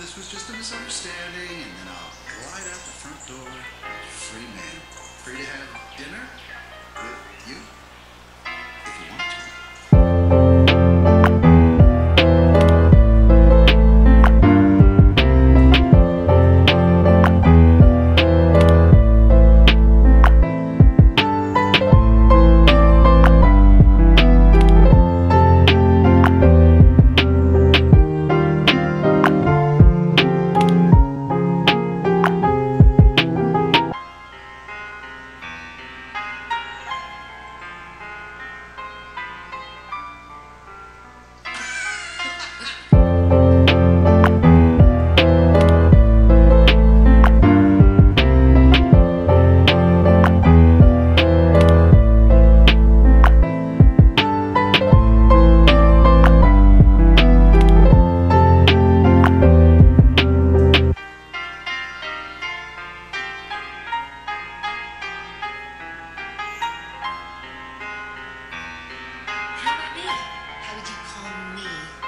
this was just a misunderstanding, and then I'll glide out the front door, would you call me?